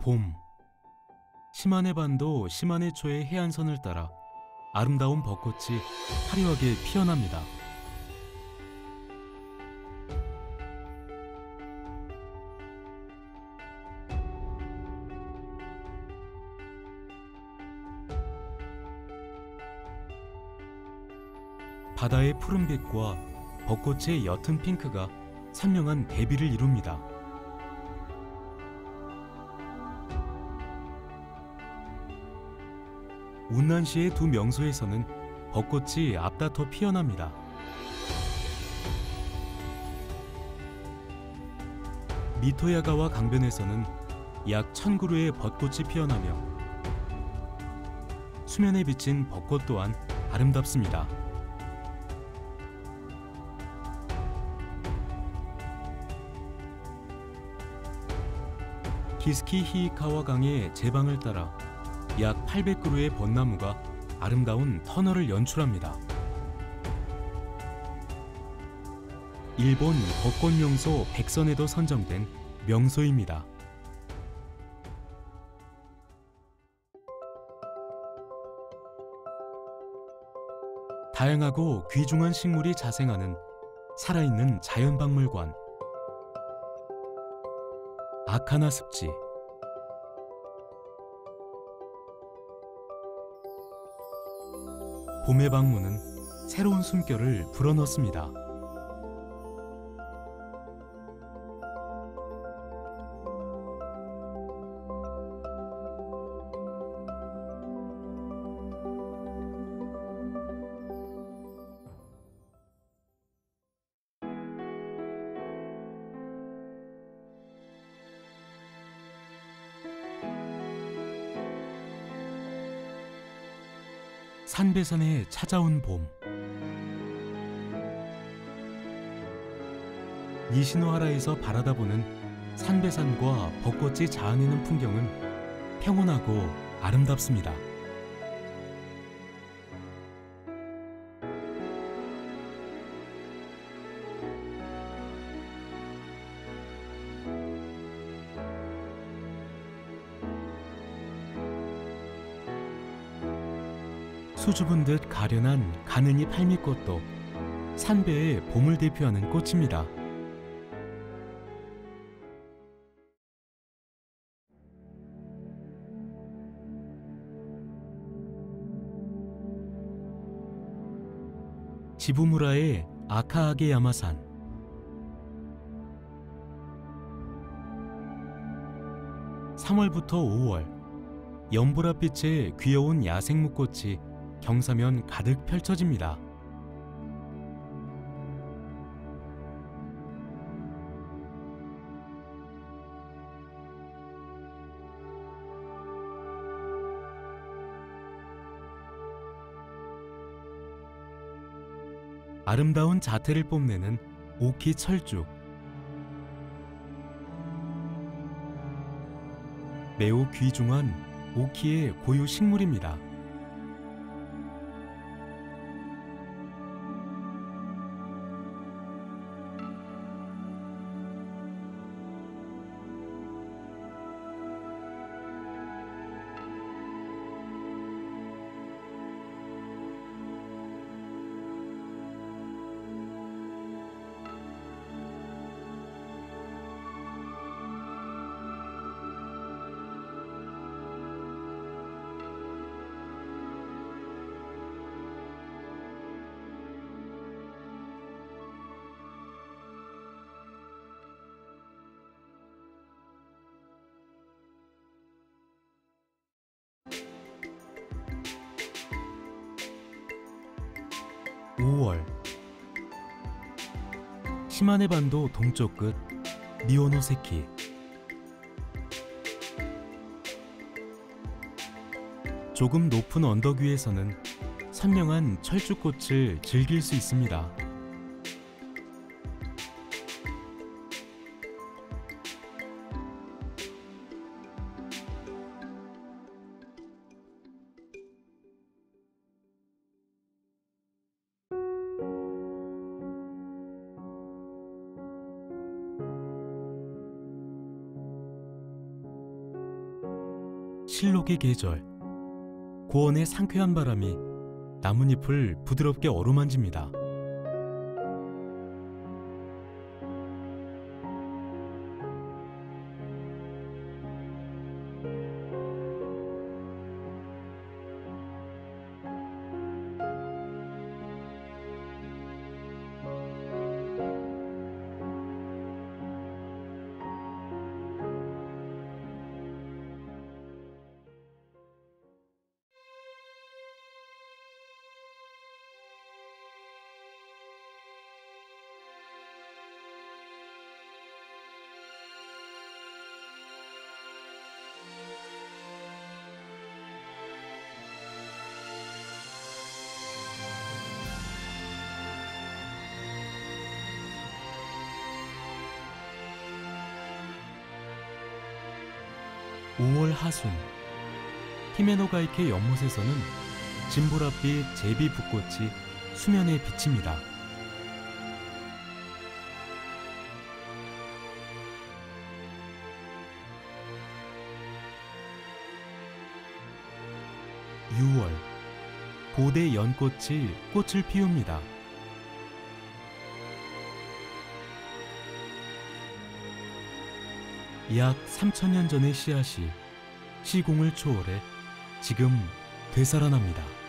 봄 시마네 반도 시마네 초의 해안선을 따라 아름다운 벚꽃이 화려하게 피어납니다. 바다의 푸른빛과 벚꽃의 옅은 핑크가 선명한 대비를 이룹니다. 운난시의 두 명소에서는 벚꽃이 앞다퉈 피어납니다. 미토야가와 강변에서는 약 천그루의 벚꽃이 피어나며 수면에 비친 벚꽃 또한 아름답습니다. 기스키 히이카와 강의 제방을 따라 약 800그루의 벚나무가 아름다운 터널을 연출합니다. 일본 벚꽃 명소 백선에도 선정된 명소입니다. 다양하고 귀중한 식물이 자생하는 살아있는 자연박물관 아카나 습지 봄의 방문은 새로운 숨결을 불어넣습니다. 산배산에 찾아온 봄 니시노하라에서 바라다 보는 산배산과 벚꽃이 자아내는 풍경은 평온하고 아름답습니다. 수줍은 듯 가련한 가느니 팔미꽃도 산배의 봄을 대표하는 꽃입니다. 지부무라의 아카하게 야마산 (3월부터 5월) 연보랏빛의 귀여운 야생무꽃이 경사면 가득 펼쳐집니다. 아름다운 자태를 뽐내는 오키 철쭉 매우 귀중한 오키의 고유 식물입니다. (5월) 시마네 반도 동쪽 끝 미오노세키 조금 높은 언덕 위에서는 선명한 철쭉꽃을 즐길 수 있습니다. 실록의 계절. 고원의 상쾌한 바람이 나뭇잎을 부드럽게 어루만집니다. 오월 하순 히메노가이케 연못에서는 진보랏빛 제비 붓꽃이 수면에 비칩니다. (6월) 보대 연꽃이 꽃을 피웁니다. 약 3천년 전의 씨앗이 시공을 초월해 지금 되살아납니다.